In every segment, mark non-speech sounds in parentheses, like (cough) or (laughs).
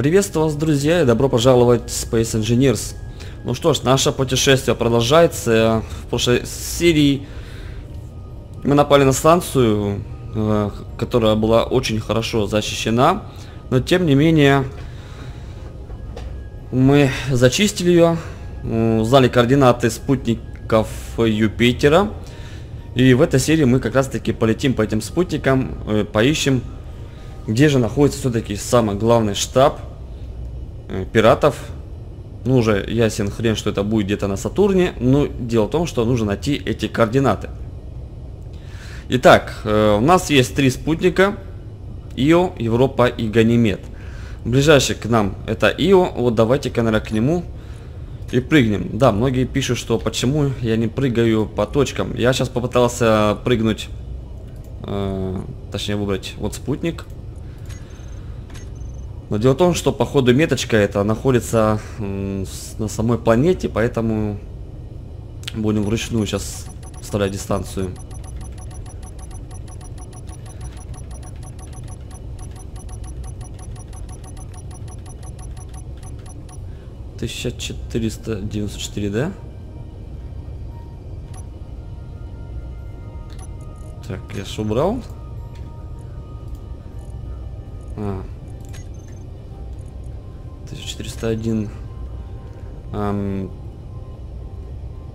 Приветствую вас, друзья, и добро пожаловать в Space Engineers. Ну что ж, наше путешествие продолжается. В прошлой серии мы напали на станцию, э, которая была очень хорошо защищена, но тем не менее мы зачистили ее, узнали координаты спутников Юпитера, и в этой серии мы как раз таки полетим по этим спутникам, э, поищем, где же находится все-таки самый главный штаб пиратов. Ну, уже ясен хрен, что это будет где-то на Сатурне. Но дело в том, что нужно найти эти координаты. Итак, э, у нас есть три спутника. Ио, Европа и Ганимед. Ближайший к нам это Ио. Вот давайте-ка, наверное, к нему и прыгнем. Да, многие пишут, что почему я не прыгаю по точкам. Я сейчас попытался прыгнуть, э, точнее выбрать вот спутник. Но дело в том, что по ходу меточка это находится на самой планете, поэтому будем вручную сейчас вставлять дистанцию. Тысяча четыреста девяносто четыре, да? Так, я же убрал. 1401. Эм,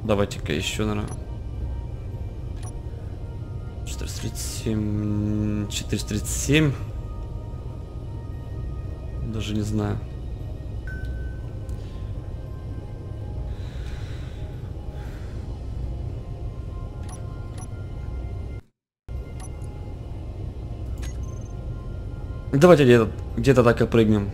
Давайте-ка еще, наверное. 437... 437. Даже не знаю. Давайте где-то где, -то, так и прыгнем.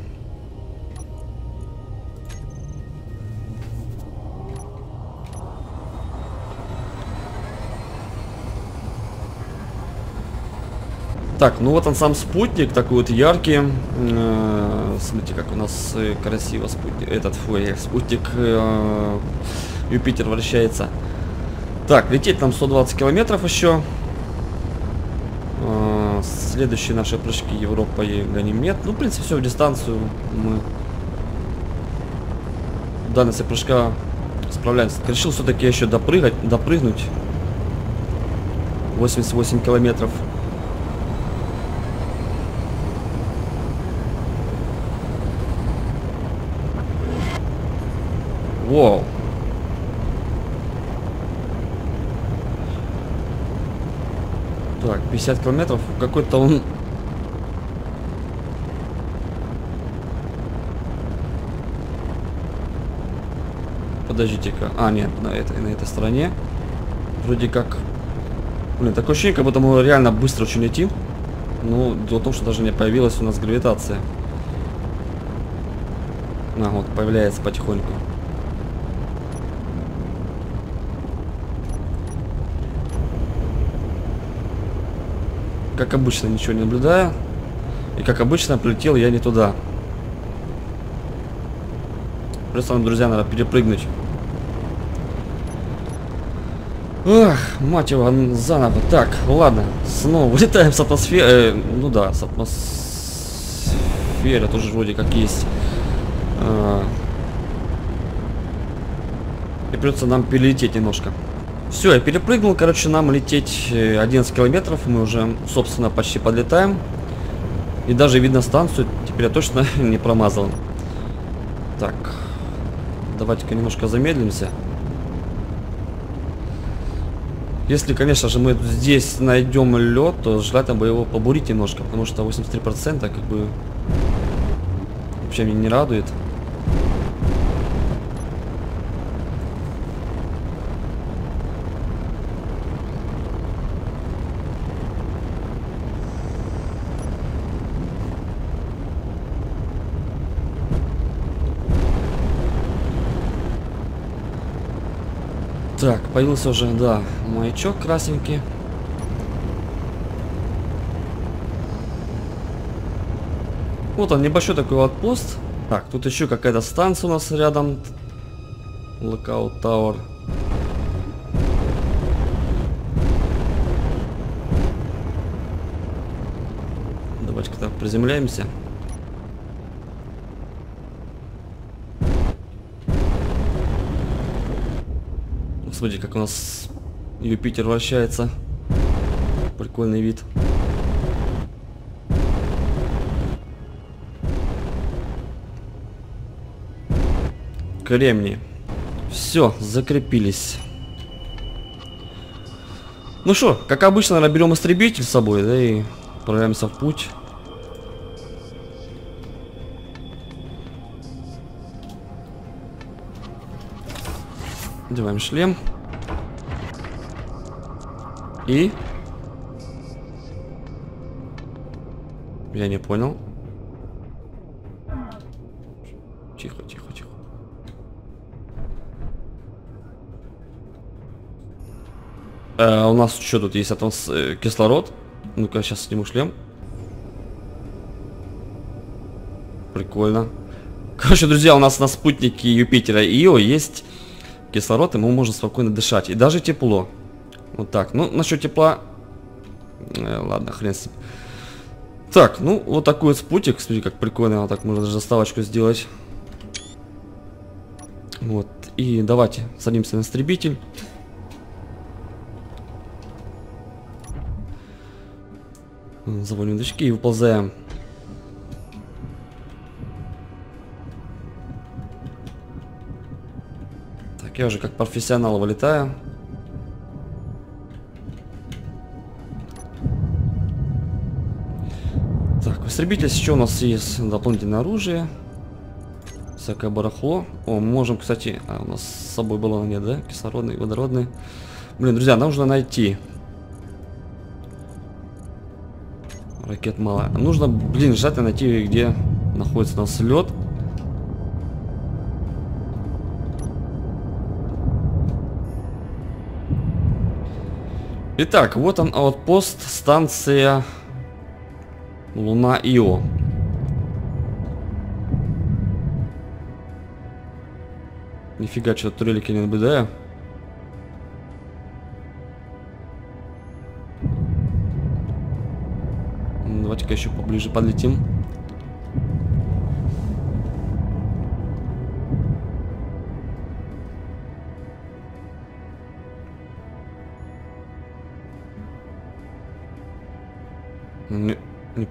Так, ну вот он сам спутник, такой вот яркий. Э, смотрите, как у нас э, красиво спутник, этот фой, спутник э, Юпитер вращается. Так, лететь нам 120 километров еще. Э, следующие наши прыжки Европа и Ганимед. Ну, в принципе, все в дистанцию мы в дальности прыжка справляемся. Решил все-таки еще допрыгать, допрыгнуть. 88 километров. Вау. Так, 50 километров. Какой-то он... Подождите-ка. А, нет, на этой, на этой стороне. Вроде как... Блин, такое ощущение, как будто мы реально быстро очень летим. Ну, дело в том, что даже не появилась у нас гравитация. А, вот, появляется потихоньку. Как обычно, ничего не наблюдаю. И как обычно, прилетел я не туда. Просто нам, друзья, надо перепрыгнуть. Ах, мать его, заново. Так, ладно, снова вылетаем с атмосферы. Э, ну да, с атмосферы тоже вроде как есть. А, и придется нам перелететь немножко. Все, я перепрыгнул, короче, нам лететь 11 э, километров, мы уже, собственно, почти подлетаем. И даже видно станцию, теперь я точно (laughs) не промазал. Так, давайте-ка немножко замедлимся. Если, конечно же, мы здесь найдем лед, то желательно бы его побурить немножко, потому что 83% как бы вообще меня не радует. Так, появился уже, да, маячок красненький. Вот он, небольшой такой отпуст. Так, тут еще какая-то станция у нас рядом. Lookout Tower. Давайте-ка приземляемся. Смотрите, как у нас Юпитер вращается. Прикольный вид. Кремний. Все, закрепились. Ну что, как обычно, наверное, берем истребитель с собой, да, и отправляемся в путь. Одеваем шлем. И... Я не понял. Тихо, тихо, тихо. Э, у нас что тут есть? Нас э, кислород. Ну-ка, сейчас сниму шлем. Прикольно. Короче, друзья, у нас на спутнике Юпитера Ио есть кислород, и мы можем спокойно дышать. И даже тепло. Вот так. Ну, насчет тепла... Э, ладно, хрен с. Так, ну, вот такой вот спутник. Смотри, как прикольно. Вот так можно даже заставочку сделать. Вот. И давайте садимся на истребитель. Заводим дочки и выползаем. Я уже как профессионал вылетаю. Так, в истребителе еще у нас есть дополнительное оружие. Всякое барахло. О, можем, кстати... А, у нас с собой было нет, да? Кислородный, водородный. Блин, друзья, нам нужно найти Ракет мало. Нужно, блин, желательно найти, где находится у нас лед. Итак, вот он, аутпост, станция Луна Ио. Нифига, что-то турелики не наблюдаю. Давайте-ка еще поближе подлетим.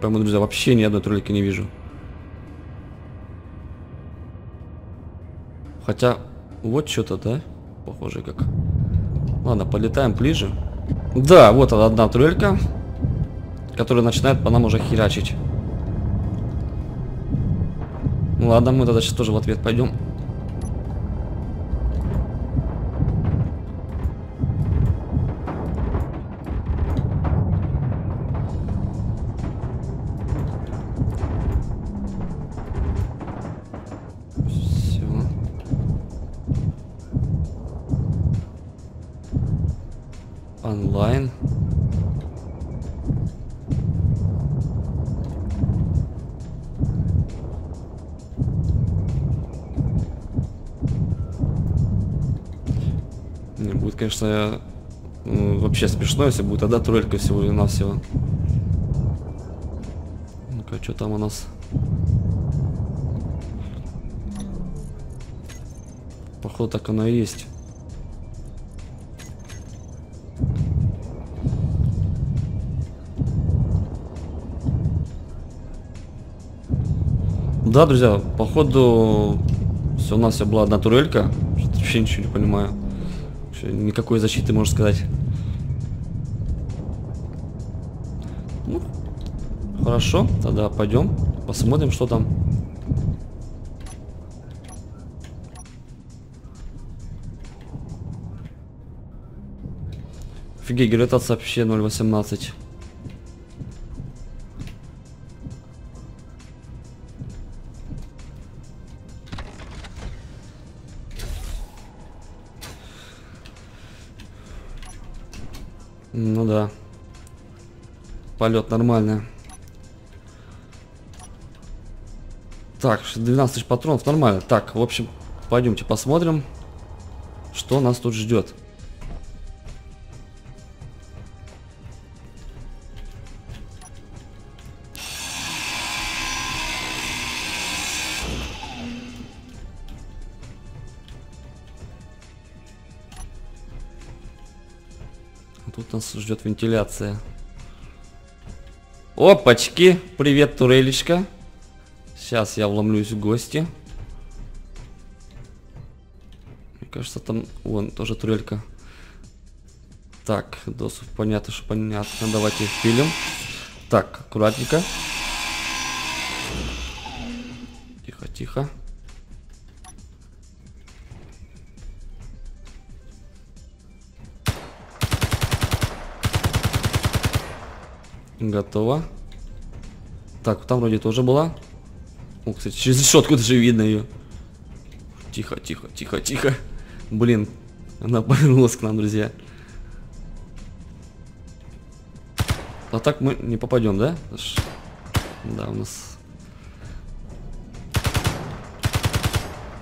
Пойму, друзья, вообще ни одной троллики не вижу. Хотя, вот что-то, да? Похоже как. Ладно, полетаем ближе. Да, вот одна трелька который начинает по нам уже херачить. Ладно, мы тогда сейчас тоже в ответ пойдем. Конечно, вообще смешно, если будет одна тройка всего и навсего. Ну-ка, что там у нас? Походу так оно и есть. Да, друзья, походу все у нас все была одна турелька. Вообще ничего не понимаю никакой защиты, можно сказать. Ну, хорошо, тогда пойдем, посмотрим, что там. Офигеть, гравитация вообще 0.18. Полет нормальный. Так, 12 тысяч патронов, нормально. Так, в общем, пойдемте посмотрим, что нас тут ждет. Тут нас ждет вентиляция. Опачки! Привет, турелечка. Сейчас я вломлюсь в гости. Мне кажется, там... Вон, тоже турелька. Так, досов понятно, что понятно. Давайте пилим. Так, аккуратненько. Тихо, тихо. Готово. Так, там вроде тоже была. О, кстати, через решетку даже видно ее. Тихо, тихо, тихо, тихо. Блин, она (laughs) повернулась к нам, друзья. А так мы не попадем, да? Да, у нас...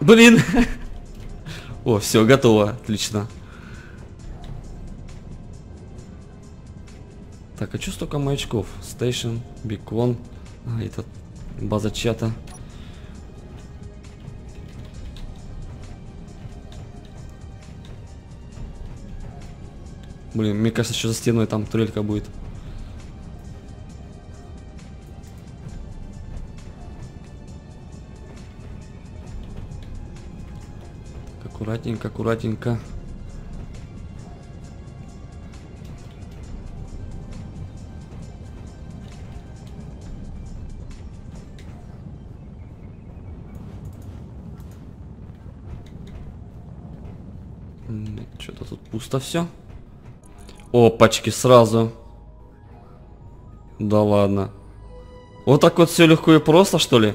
Блин! (laughs) О, все, готово. Отлично. Так, а что столько маячков? Station, Бекон. А, это база чата. Блин, мне кажется, еще за стеной там турелька будет. Аккуратненько, аккуратненько. Пусто все. Опачки, сразу. Да ладно. Вот так вот все легко и просто, что ли?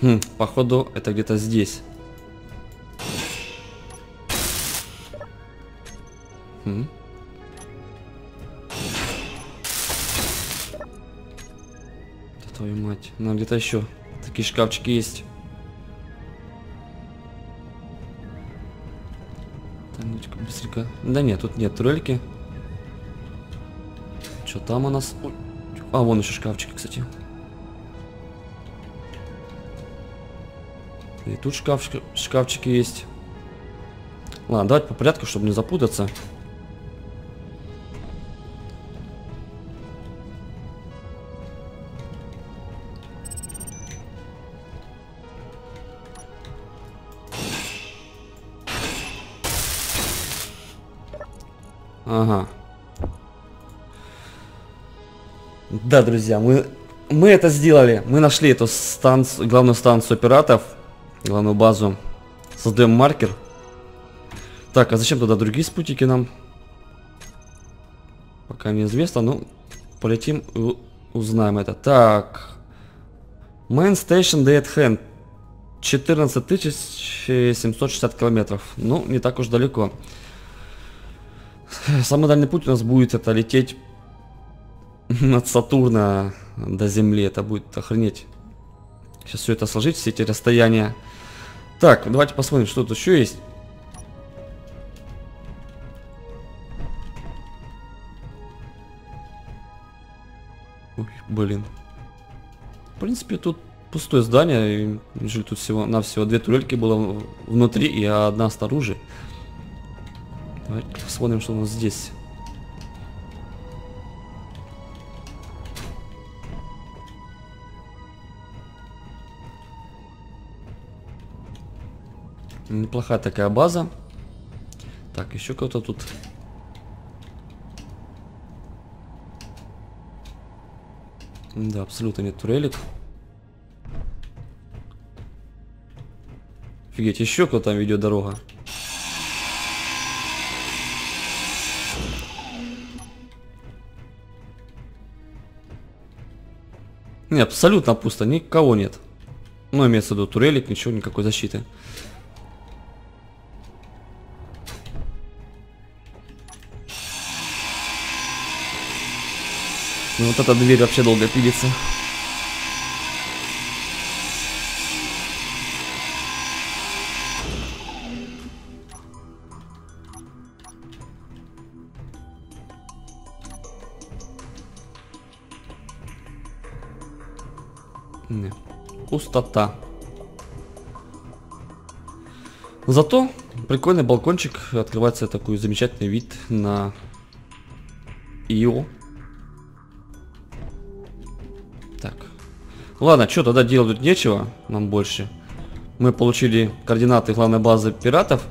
Хм, походу, это где-то здесь. Ну, где-то еще такие шкафчики есть. Так, ну быстренько. Да нет, тут нет турельки. Что там у нас? Ой. А, вон еще шкафчики, кстати. И тут шкаф, шкафчики есть. Ладно, давайте по порядку, чтобы не запутаться. Ага. Да, друзья, мы, мы это сделали. Мы нашли эту станцию, главную станцию пиратов главную базу. Создаем маркер. Так, а зачем тогда другие спутники нам? Пока неизвестно, ну, полетим и узнаем это. Так. Main Station Dead Hand. 14 760 километров. Ну, не так уж далеко. Самый дальний путь у нас будет это лететь от Сатурна до Земли. Это будет охренеть. Сейчас все это сложить, все эти расстояния. Так, давайте посмотрим, что тут еще есть. Блин. В принципе, тут пустое здание. Неужели тут всего на всего две турельки было внутри и одна снаружи. Давайте посмотрим, что у нас здесь. Неплохая такая база. Так, еще кто-то тут. Да, абсолютно нет турелек. Офигеть, еще кто там ведет дорога. Не, абсолютно пусто, никого нет. Ну, имеется в виду турелек, ничего, никакой защиты. Ну вот эта дверь вообще долго пилится. Пустота. Зато прикольный балкончик, открывается такой замечательный вид на Ио. Так. Ладно, что тогда делать нечего нам больше. Мы получили координаты главной базы пиратов.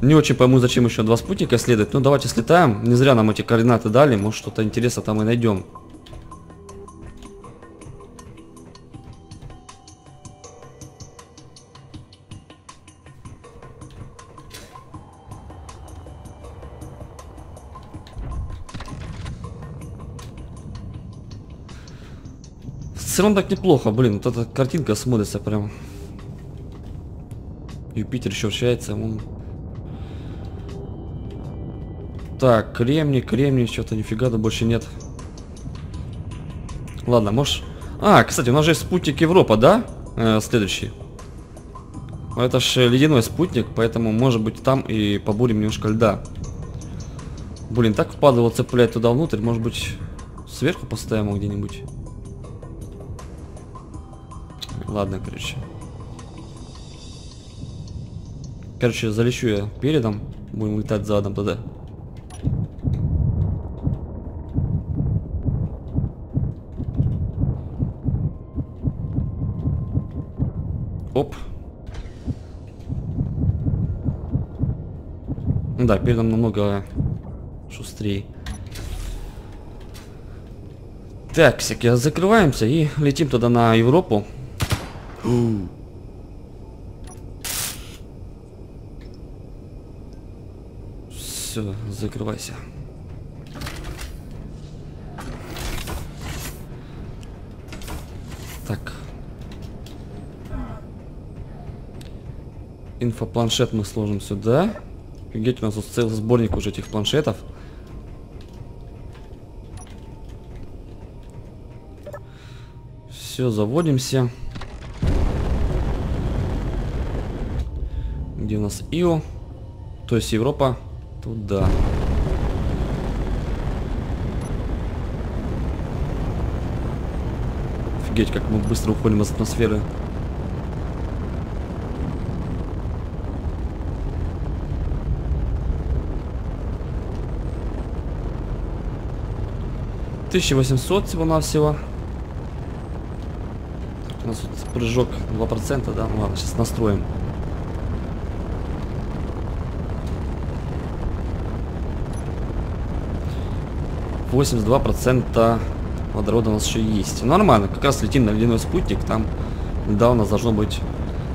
Не очень пойму, зачем еще два спутника следовать. Ну, давайте слетаем. Не зря нам эти координаты дали. Может, что-то интересное там и найдем. Все равно так неплохо, блин, вот эта картинка смотрится прям. Юпитер еще вращается, он... Так, кремний, кремний, что-то нифига да больше нет. Ладно, можешь... А, кстати, у нас же есть спутник Европа, да? Э, следующий. Это же ледяной спутник, поэтому, может быть, там и побурим немножко льда. Блин, так впадало цеплять туда внутрь, может быть, сверху поставим где-нибудь. Ладно, короче. Короче, залечу я передом. Будем летать задом тогда. Оп. Да, передом намного шустрее. Так, всякие закрываемся и летим туда на Европу. Все, закрывайся. Так. Инфопланшет мы сложим сюда. Офигеть, у нас тут целый сборник уже этих планшетов. Все, заводимся. Где у нас Ио? То есть Европа туда. Офигеть, как мы быстро уходим из атмосферы. Тысяча восемьсот всего-навсего. У нас тут прыжок 2%, да? Ну ладно, сейчас настроим. 82% водорода у нас еще есть. Нормально, как раз летим на ледяной спутник, там да, у нас должно быть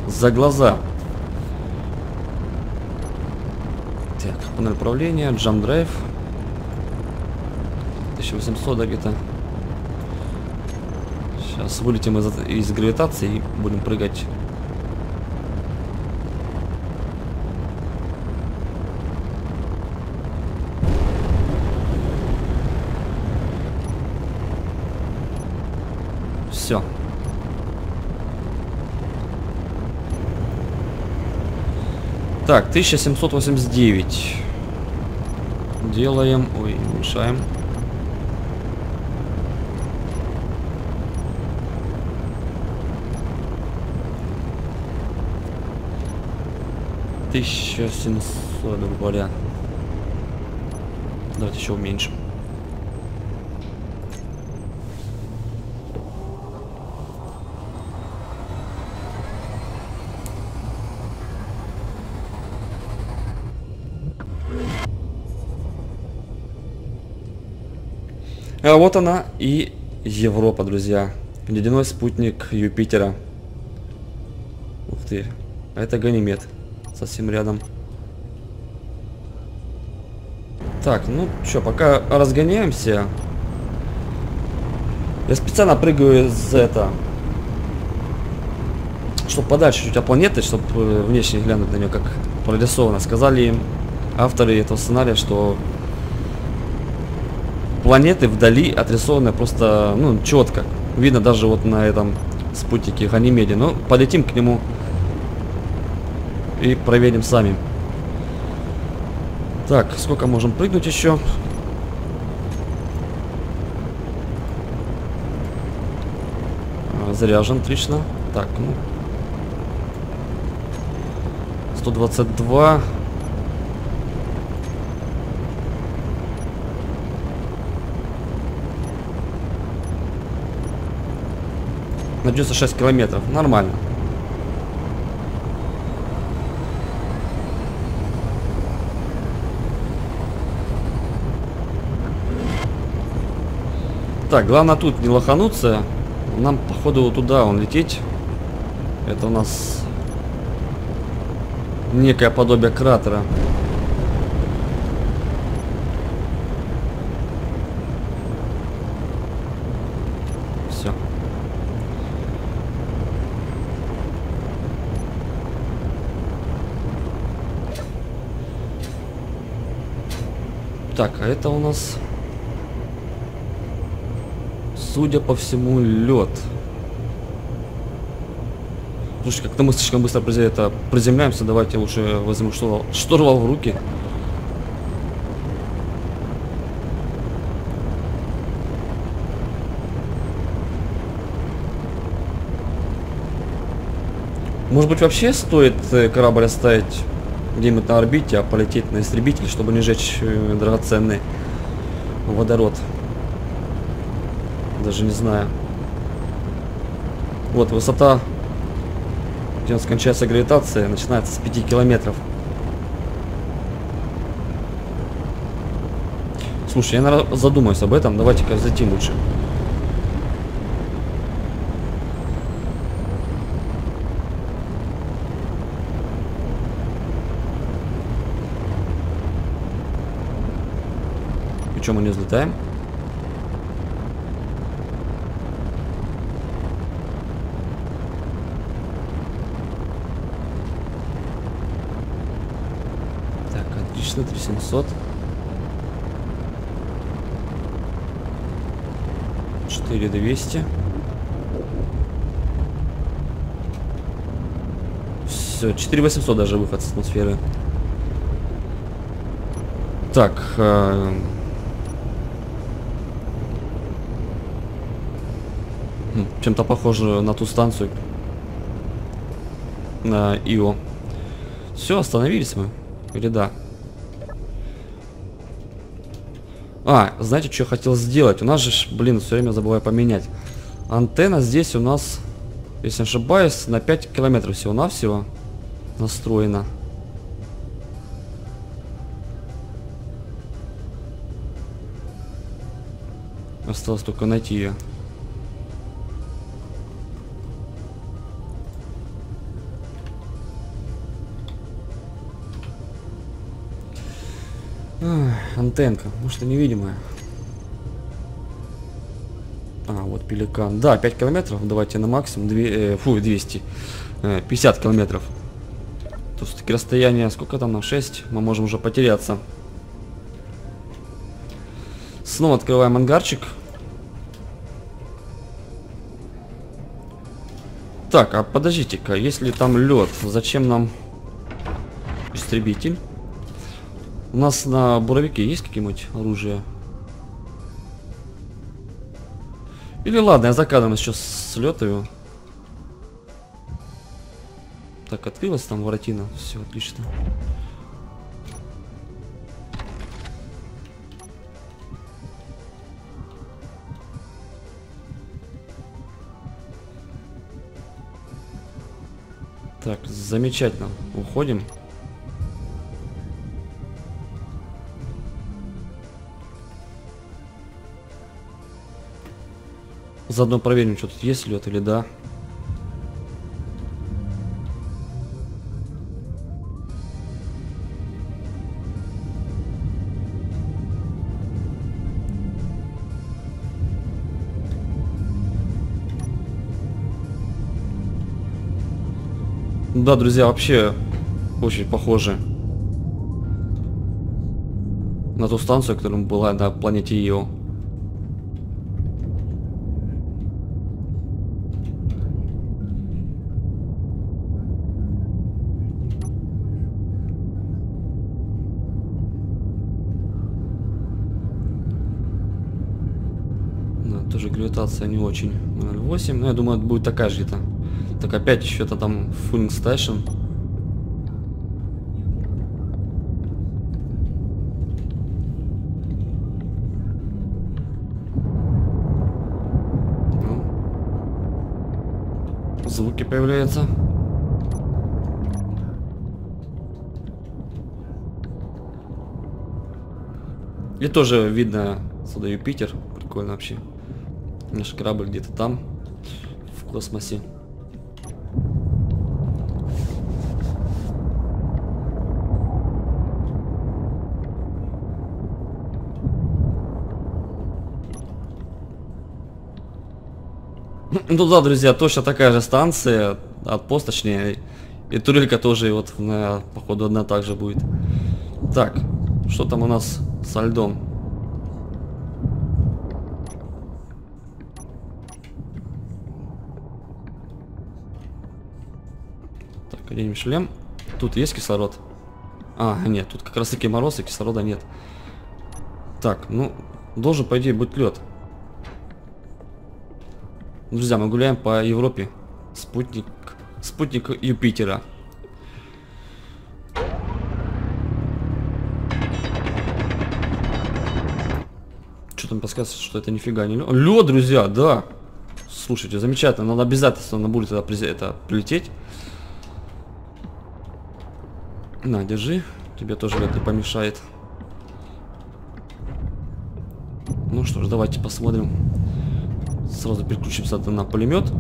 за глаза. Так, панель управления, drive. 1800, да, где-то. Сейчас вылетим из, из гравитации и будем прыгать Все. Так, 1789. Делаем. Ой, мешаем. Тысяча семьсот, говоря. Давайте еще уменьшим. А вот она и Европа, друзья. Ледяной спутник Юпитера. Ух ты. Это Ганимед. Совсем рядом. Так, ну что, пока разгоняемся. Я специально прыгаю из это... Чтобы подальше чуть от планеты, чтобы э, внешне глянуть на нее, как прорисовано. Сказали авторы этого сценария, что планеты вдали отрисованы просто, ну, четко. Видно даже вот на этом спутнике Ганимеде. Но полетим к нему и проверим сами. Так, сколько можем прыгнуть еще? А, заряжен, отлично. Так, ну. 122. На 96 километров. Нормально. Так, главное тут не лохануться. Нам, походу, туда он лететь. Это у нас некое подобие кратера. Все. Так, а это у нас, судя по всему, лед. Слушай, как-то мы слишком быстро приземляемся. Давайте лучше возьму штурвал, штурвал в руки. Может быть вообще стоит э, корабль оставить где-нибудь на орбите, а полететь на истребитель, чтобы не жечь э, драгоценный водород. Даже не знаю. Вот высота где у нас гравитация, начинается с 5 километров. Слушай, я наверное, задумаюсь об этом. Давайте-ка взлетим лучше. Мы не взлетаем? Так, отлично, 3700. 4200. Все, 4800 даже выход с атмосферы. Так, э, хм, чем-то похоже на ту станцию, на Ио. Все, остановились мы. Или да? А, знаете, что я хотел сделать? У нас же, блин, все время забываю поменять. Антенна здесь у нас, если не ошибаюсь, на 5 километров всего-навсего настроена. Осталось только найти ее. Антенка, может и невидимая. А, вот пеликан. Да, 5 километров. Давайте на максимум. 2, э, фу, 200. Э, 50 километров. То есть таки расстояние, сколько там на 6? Мы можем уже потеряться. Снова открываем ангарчик. Так, а подождите-ка, если там лед, зачем нам истребитель? У нас на буровике есть какие-нибудь оружия? Или ладно, я за кадром сейчас слетаю. Так, открылась там воротина. Все, отлично. Так, замечательно. Уходим. Заодно проверим, что тут есть лед или да. Да, друзья, вообще очень похоже на ту станцию, которая была на планете Ио. как-то не очень. 0,8. Но ну, я думаю, это будет такая же где-то. Так опять еще это там Full Station. Ну. Звуки появляются. И тоже видно сюда Юпитер. Прикольно вообще. Наш корабль где-то там, в космосе. Ну да, друзья, точно такая же станция, отпост точнее. И турелька тоже вот, на, походу, одна также будет. Так, что там у нас со льдом? Так, оденем шлем. Тут есть кислород? А, нет, тут как раз таки мороз и кислорода нет. Так, ну, должен, по идее, быть лед. Друзья, мы гуляем по Европе. Спутник, спутник Юпитера. Что там подсказывает, что это нифига не лед? Лед, друзья, да. Слушайте, замечательно. Надо обязательно будет это, это прилететь. На, держи. Тебе тоже лед не помешает. Ну что ж, давайте посмотрим. Сразу переключимся на пулемет.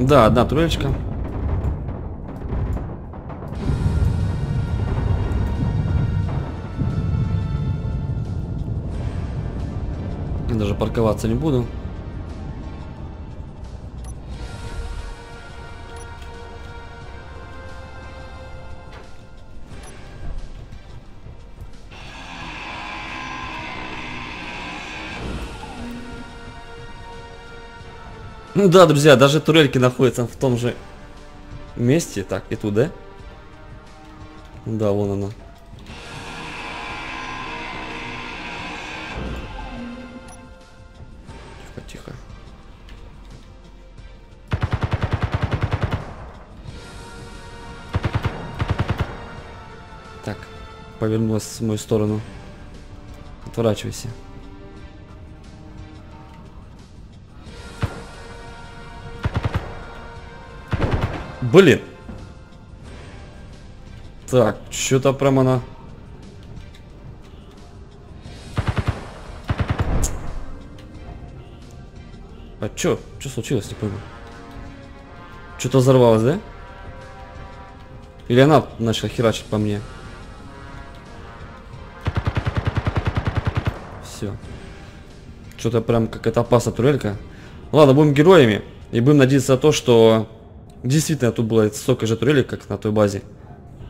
Да, одна турелечка. Я даже парковаться не буду. Ну да, друзья, даже турельки находятся в том же месте. Так, и туда. Да, вон она. Повернулась в мою сторону. Отворачивайся. Блин. Так, что-то прям она... А чё? Чё случилось, не пойму. Что-то взорвалось, да? Или она начала херачить по мне? Все. Что-то прям какая-то опасная турелька. Ладно, будем героями. И будем надеяться на то, что Действительно, тут было столько же турелей, как на той базе.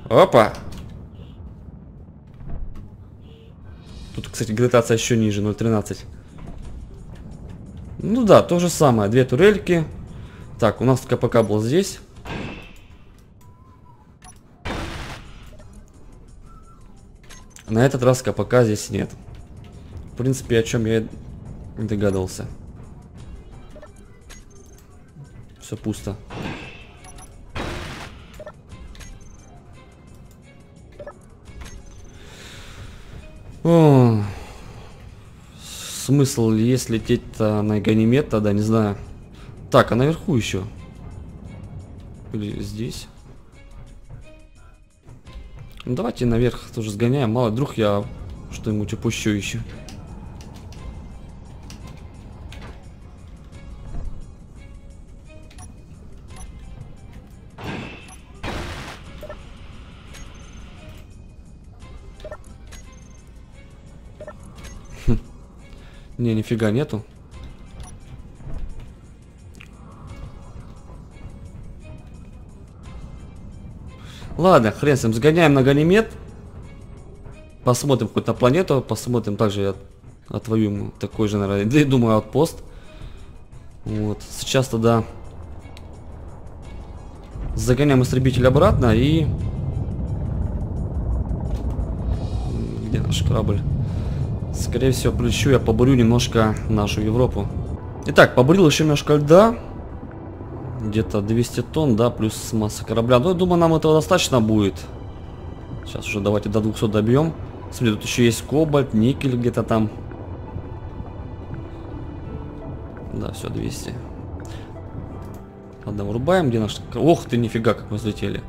Опа! Тут, кстати, гравитация еще ниже, 0.13. Ну да, то же самое. Две турельки. Так, у нас КПК был здесь. На этот раз КПК здесь нет. В принципе, о чем я догадался. Все пусто. О, смысл есть лететь-то на Ганимед тогда, не знаю. Так, а наверху еще? Или здесь? Ну, давайте наверх тоже сгоняем. Мало вдруг я что-нибудь упущу еще. Не, нифига нету. Ладно, хрен с ним, сгоняем на Ганимед. Посмотрим хоть на планету, посмотрим также от, отвоюем такой же, наверное, думаю, отпост. Вот, сейчас тогда загоняем истребитель обратно и... Где наш корабль? Скорее всего, плечу я побурю немножко нашу Европу. Итак, побурил еще немножко льда. Где-то 200 тонн, да, плюс масса корабля. Ну, я думаю, нам этого достаточно будет. Сейчас уже давайте до 200 добьем. Смотри, тут еще есть кобальт, никель где-то там. Да, все, 200. Ладно, вырубаем, где наш... Ох ты, нифига, как мы взлетели.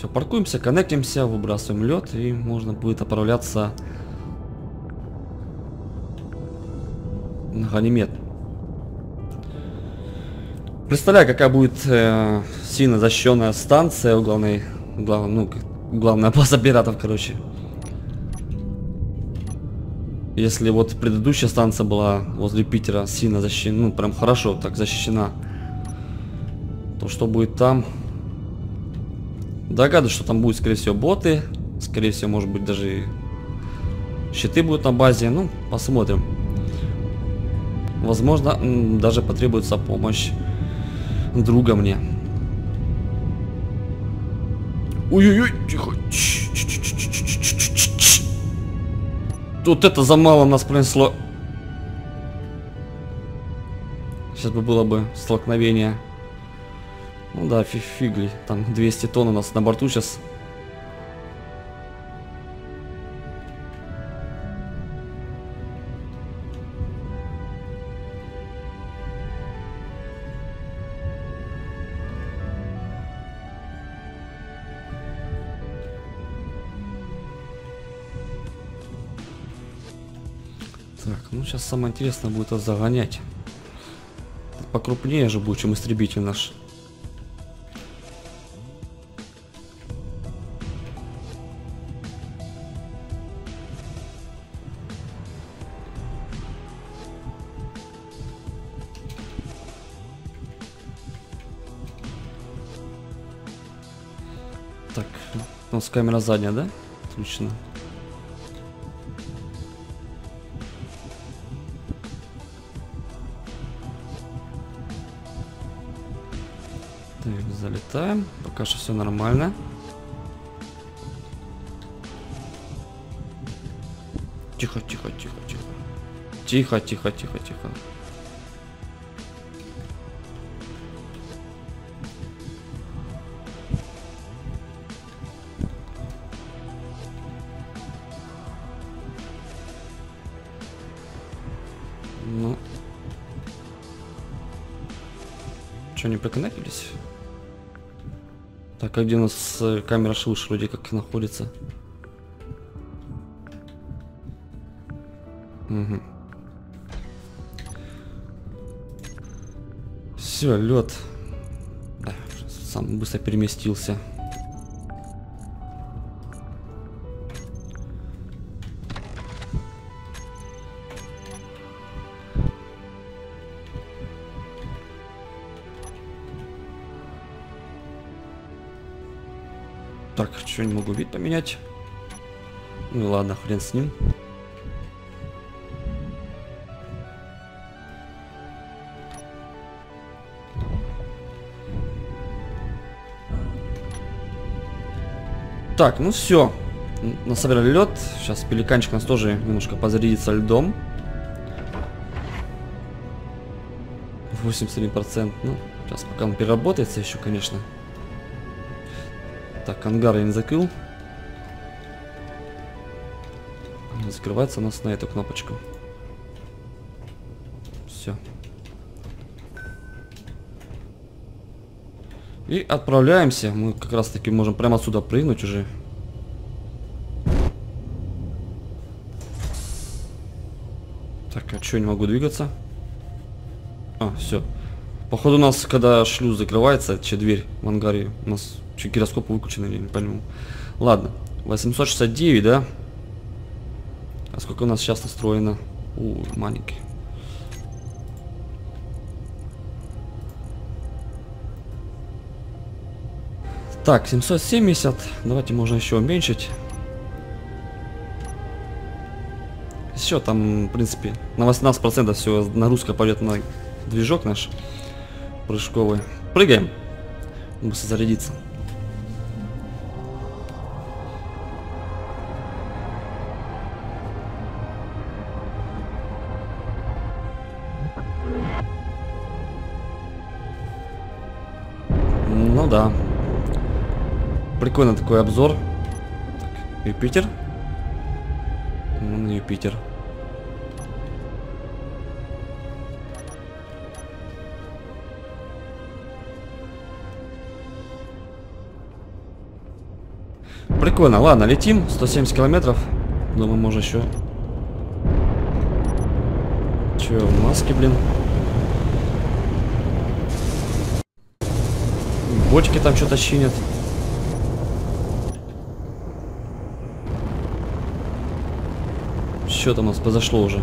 Все, паркуемся, коннектимся, выбрасываем лед, и можно будет отправляться на Ганимед. Представляю, какая будет э, сильно защищенная станция у главной, глав, ну, главная (laughs) база пиратов, короче. Если вот предыдущая станция была возле Питера сильно защищена, ну, прям хорошо так защищена, то что будет там? Догадываюсь, что там будут, скорее всего, боты, скорее всего, может быть, даже щиты будут на базе, ну, посмотрим. Возможно, даже потребуется помощь друга мне. Ой-ой-ой, тихо. Тут это за мало нас принесло. Сейчас бы было бы столкновение. Ну да, фигли. Там 200 тонн у нас на борту сейчас. Так, ну сейчас самое интересное будет это загонять. Покрупнее же будет, чем истребитель наш. Камера задняя, да? Отлично. залетаем. Пока что все нормально. Тихо, тихо, тихо, тихо. Тихо, тихо, тихо, тихо. Что, не проконнектились? Так, а где у нас э, камера шуш вроде как находится? Угу. Все, лед. Сам быстро переместился. Что не могу вид поменять. Ну ладно, хрен с ним. Так, ну все. Насобирали лед. Сейчас пеликанчик нас тоже немножко позарядится льдом. 81%. Ну, сейчас пока он переработается еще, конечно. Так, ангар я не закрыл. Закрывается у нас на эту кнопочку. Все. И отправляемся. Мы как раз таки можем прямо отсюда прыгнуть уже. Так, а что, не могу двигаться? А, все. Походу у нас, когда шлюз закрывается, че дверь в ангаре, у нас Че, гироскоп выключен или не пойму. Ладно, 869, да? А сколько у нас сейчас настроено? У, маленький. Так, 770. Давайте можно еще уменьшить. Все, там, в принципе, на 18% все нагрузка пойдет на движок наш прыжковый. Прыгаем. Быстро зарядиться. Прикольный такой обзор. Так, Юпитер. Вон Юпитер. Прикольно, ладно, летим. 170 километров. Думаю, может еще... Че, маски, блин. Бочки там что-то чинят. Что там у нас произошло уже?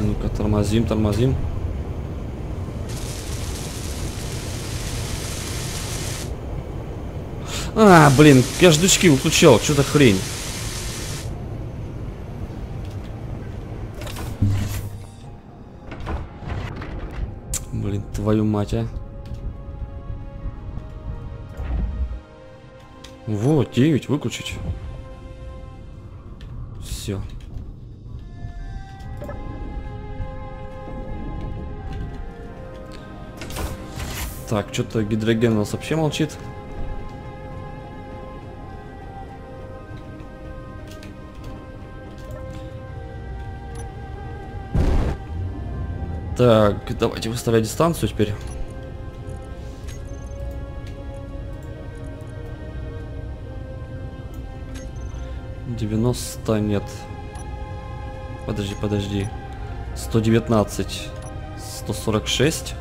Ну-ка, тормозим, тормозим. А, блин, я ж дучки выключал, что-то хрень. Блин, твою мать, а. Вот, 9 выключить. Все. Так, что-то гидроген у нас вообще молчит. Так, давайте выставлять дистанцию теперь. Девяносто нет. Подожди, подожди. Сто девятнадцать. Сто сорок шесть.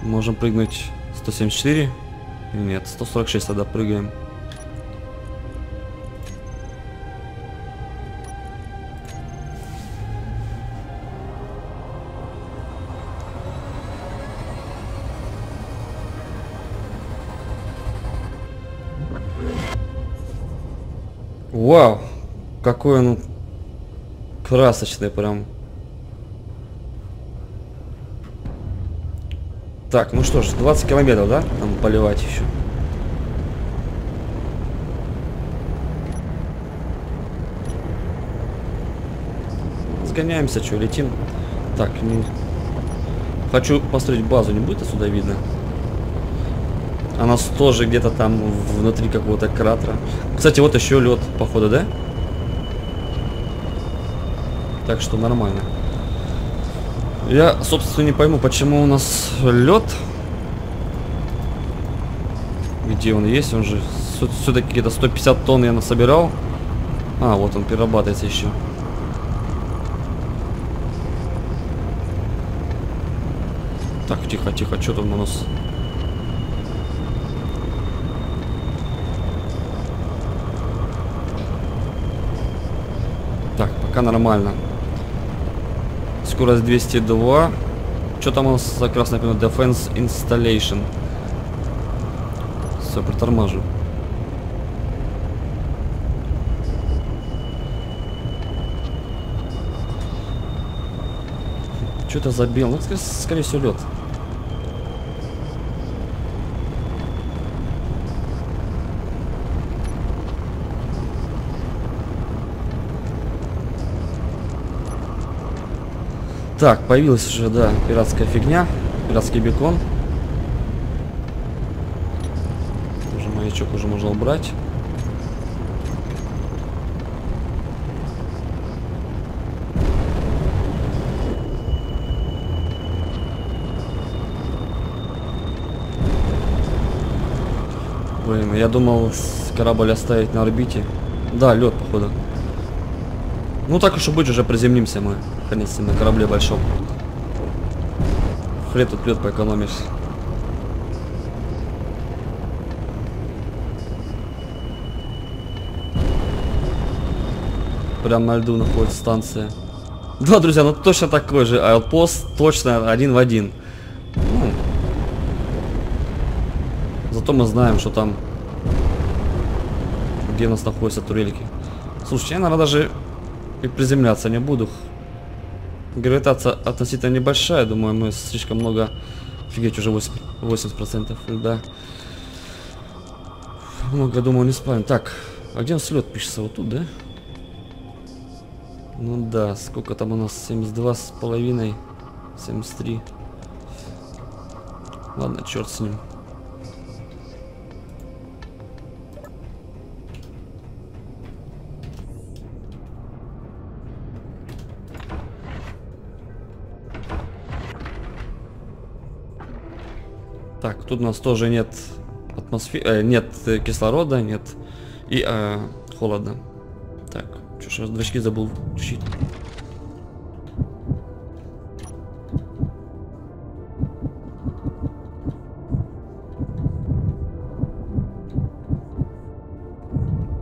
Можем прыгнуть 174. Нет, 146 тогда прыгаем. Какой он красочный прям. Так, ну что ж, 20 километров, да? Там поливать еще. Сгоняемся, что, летим. Так, не... Хочу построить базу, не будет отсюда видно? Она тоже где-то там внутри какого-то кратера. Кстати, вот еще лед, походу, да? Так что нормально. Я, собственно, не пойму, почему у нас лед. Где он есть? Он же все-таки где-то 150 тонн я насобирал. А, вот он перерабатывается еще. Так, тихо, тихо, что там у нас? Так, пока нормально. Скорость 202. Что там у нас за красный например? Defense Installation. Все, притормаживаю. Что это забил? Ну, скорее, скорее всего, лед. Так, появилась уже, да, пиратская фигня. Пиратский бекон. Уже маячок уже можно убрать. Блин, я думал корабль оставить на орбите. Да, лед, походу. Ну так уж и быть, уже приземлимся мы. Наконец-то на корабле большом. Хрен тут лед поэкономишь. Прям на льду находится станция. Да, друзья, ну точно такой же. Айлпост точно один в один. Ну, зато мы знаем, что там... Где у нас находятся турельки. Слушайте, я, наверное, даже и приземляться не буду. Гравитация относительно небольшая, думаю, мы слишком много... Офигеть, уже 8%, 80% льда. Много, думаю, не спаем. Так, а где у нас лед пишется? Вот тут, да? Ну да, сколько там у нас? 72 с половиной. 73. Ладно, черт с ним. Так, тут у нас тоже нет атмосферы, э, нет э, кислорода, нет и э, холода. Так, что ж, двочки забыл включить.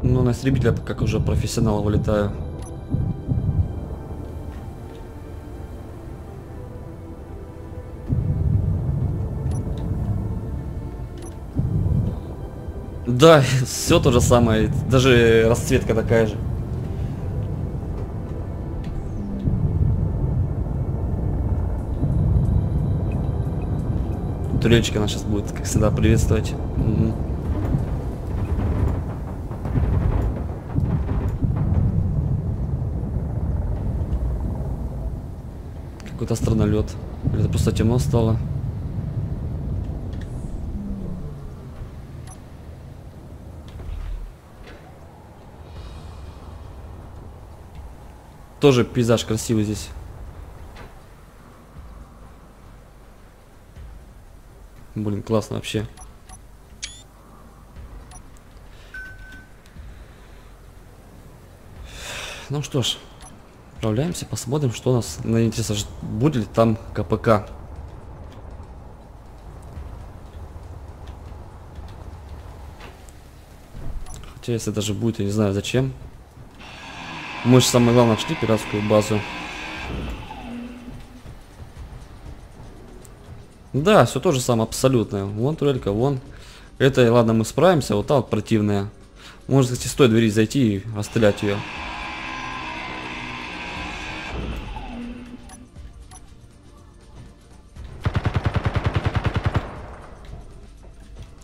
Ну, на истребителя, как уже профессионал, вылетаю. Да, (laughs) все то же самое, даже расцветка такая же. Турельчик она сейчас будет, как всегда, приветствовать. Угу. Какой-то странолет. Или это просто темно стало. Тоже пейзаж красивый здесь. Блин, классно вообще. Ну что ж, отправляемся, посмотрим, что у нас на интересно, будет ли там КПК. Хотя если даже будет, я не знаю зачем. Мы же самое главное нашли пиратскую базу. Да, все то же самое, абсолютно. Вон турелька, вон. Это, ладно, мы справимся, вот та вот противная. Можно, кстати, с той двери зайти и расстрелять ее.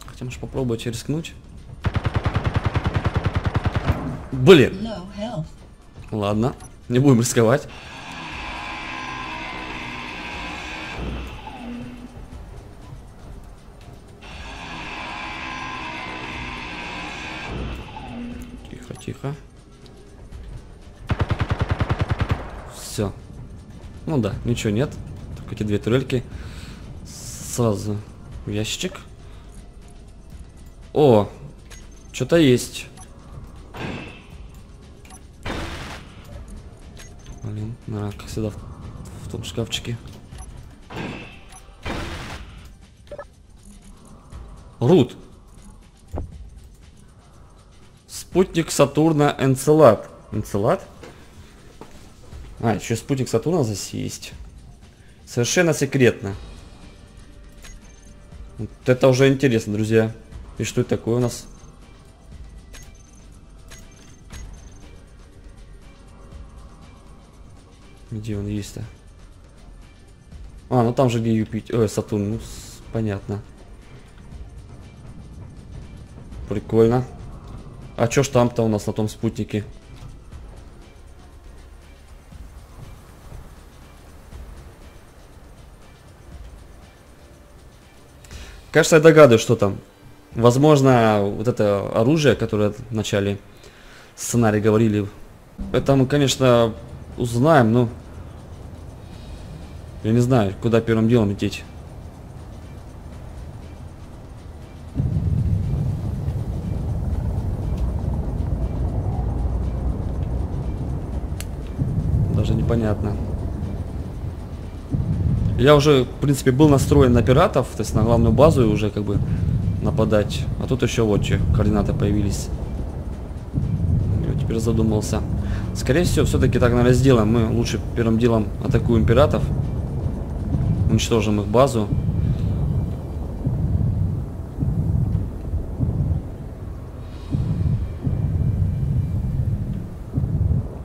Хотя, может, попробовать рискнуть. Блин! Ладно, не будем рисковать. Тихо, тихо. Все. Ну да, ничего нет. Только эти две турельки. Сразу в ящик. О, что-то есть. Всегда, в, в том шкафчике. Рут. Спутник Сатурна Энцелад. Энцелад? А, еще спутник Сатурна здесь есть. Совершенно секретно. Вот это уже интересно, друзья. И что это такое у нас? Где он есть-то? А, ну там же где Юпитер, ой, Сатурн, ну, с... понятно. Прикольно. А чё ж там-то у нас на том спутнике? Кажется, я догадываюсь, что там. Возможно, вот это оружие, которое в начале сценария говорили, это мы, конечно, узнаем, но... Я не знаю, куда первым делом идти. Даже непонятно. Я уже, в принципе, был настроен на пиратов, то есть на главную базу и уже как бы нападать. А тут еще вот что, координаты появились. Я теперь задумался. Скорее всего, все-таки так, наверное, сделаем. Мы лучше первым делом атакуем пиратов. Уничтожим их базу.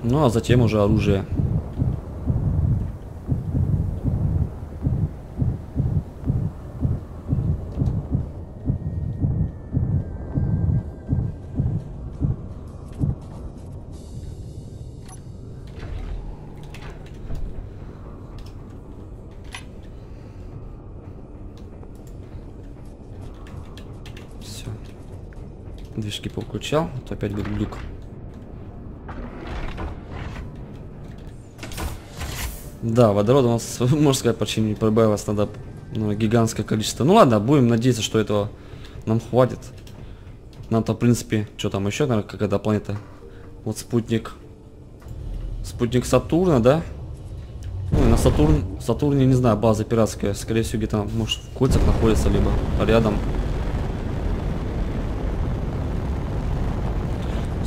Ну, а затем уже оружие. То опять глюк. Да, водорода у нас, (laughs) можно сказать, почти не прибавилось, надо ну, гигантское количество. Ну ладно, будем надеяться, что этого нам хватит. Нам-то, в принципе, что там еще, наверное, какая-то планета. Вот спутник. Спутник Сатурна, да? Ну, на Сатурн, Сатурне, не знаю, база пиратская. Скорее всего, где-то, может, в кольцах находится, либо рядом.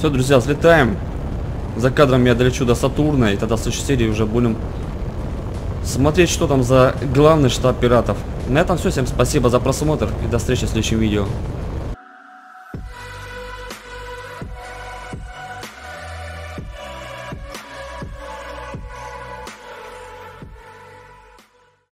Все, друзья, взлетаем. За кадром я долечу до Сатурна, и тогда в следующей серии уже будем смотреть, что там за главный штаб пиратов. На этом все. Всем спасибо за просмотр и до встречи в следующем видео.